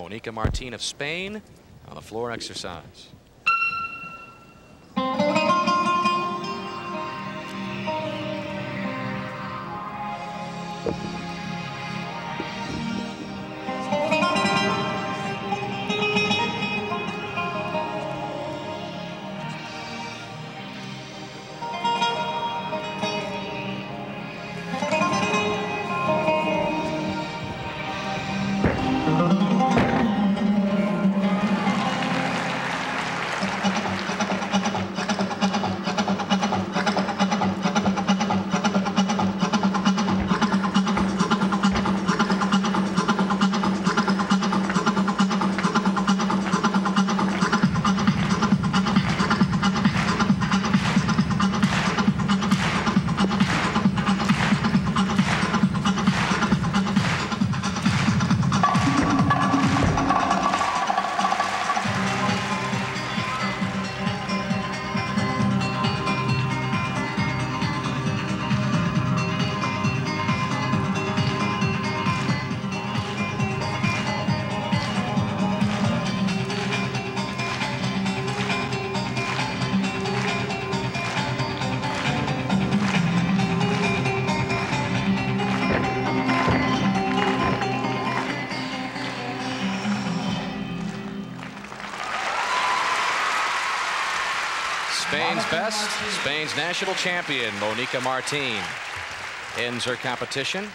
Monica Martin of Spain on the floor exercise. Spain's best, Spain's national champion, Monica Martin, ends her competition